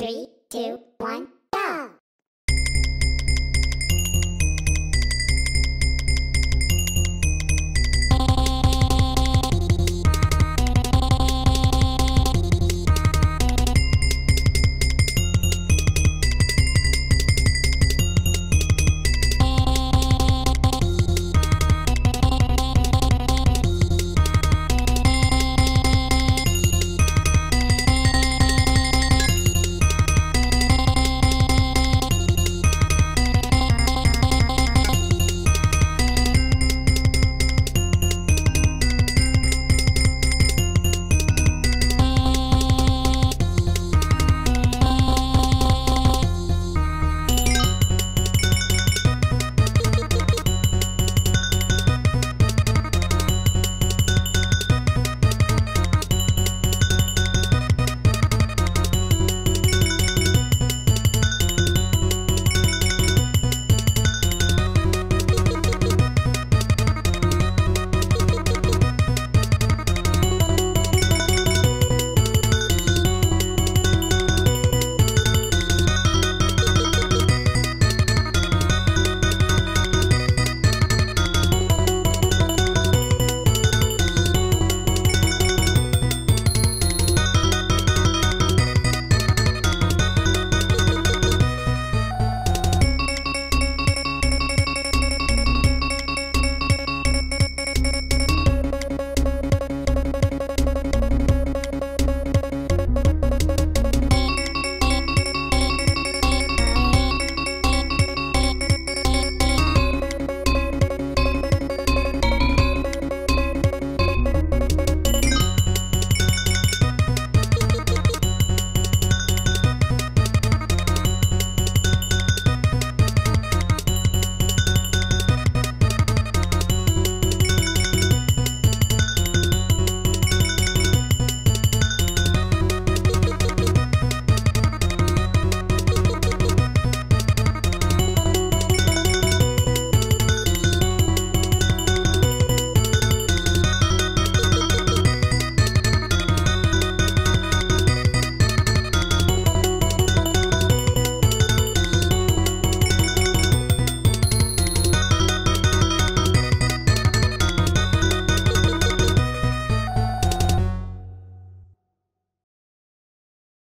Three, two, one.